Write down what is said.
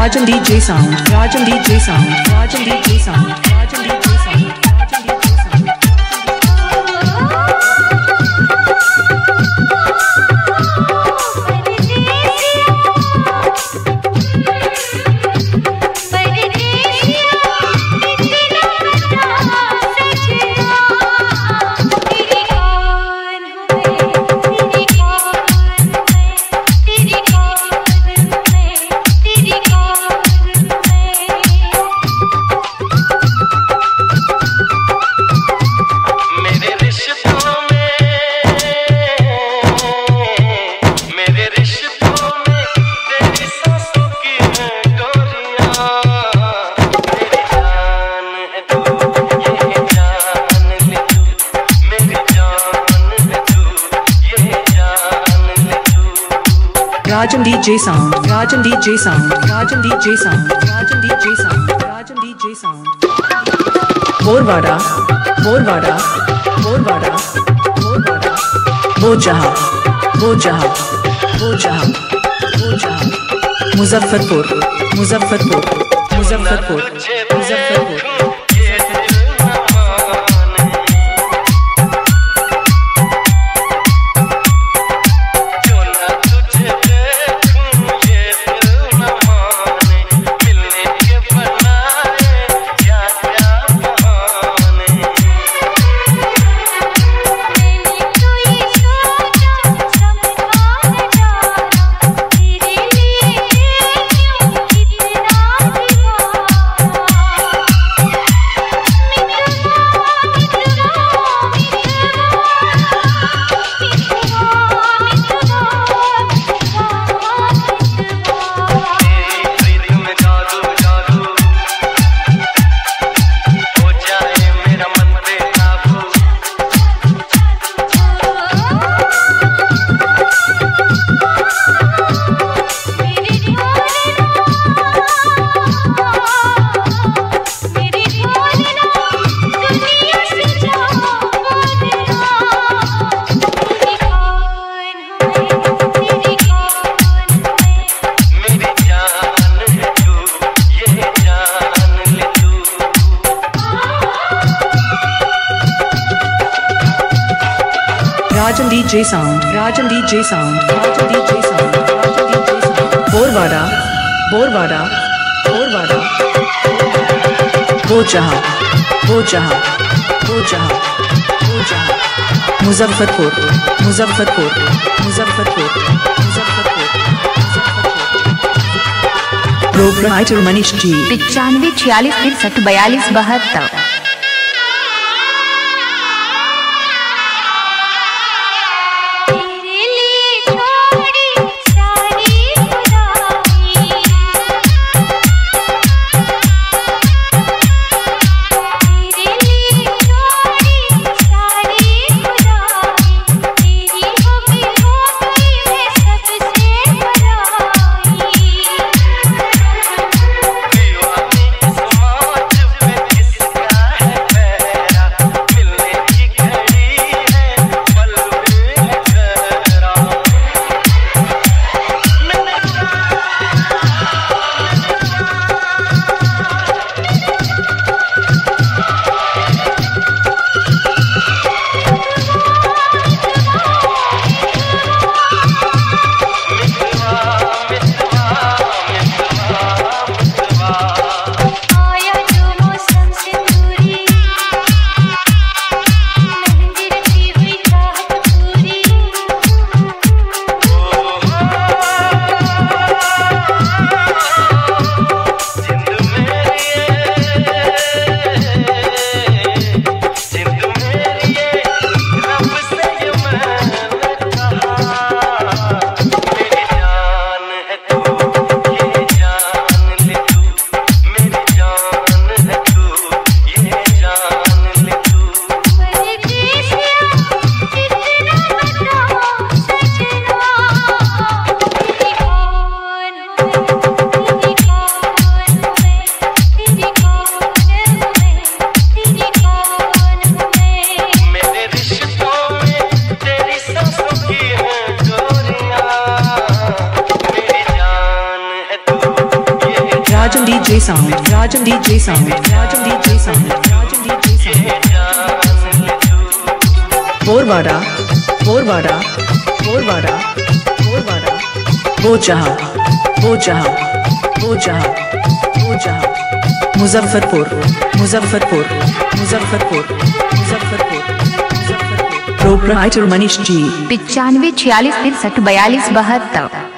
Rajan DJ Sound. Rajan DJ Sound. Rajan DJ Sound. Rajan DJ Sound. Rajan DJ Sound. Rajan DJ Sound. Rajan DJ Sound. Rajan DJ Sound. Rajan DJ Sound. Borwada. Borwada. Borwada. Borwada. Bojaha. Bojaha. Bojaha. Bojaha. Muzaffarpur. Muzaffarpur. Muzaffarpur. DJ Sound. Rajan DJ Sound. Rajan DJ Sound. Rajan DJ Sound. Borwada. Borwada. Borwada. Bojaha. Bojaha. Bojaha. Bojaha. Muzaffarpur. Muzaffarpur. Muzaffarpur. Muzaffarpur. Proprietor Manish G. पिचानवे छियालीस तिरसठ बयालीस बहत्तर DJ Sound, Rajan DJ Sound, Rajan DJ Sound, Rajan DJ Sound. Borwada, Borwada, Borwada, Borwada. वो जहाँ, वो जहाँ, वो जहाँ, वो जहाँ. Muzaffarpur, Muzaffarpur, Muzaffarpur, Muzaffarpur. Proprietor Manish G. पिचानवे छियालीस तिरसठ बयालीस बहत्तर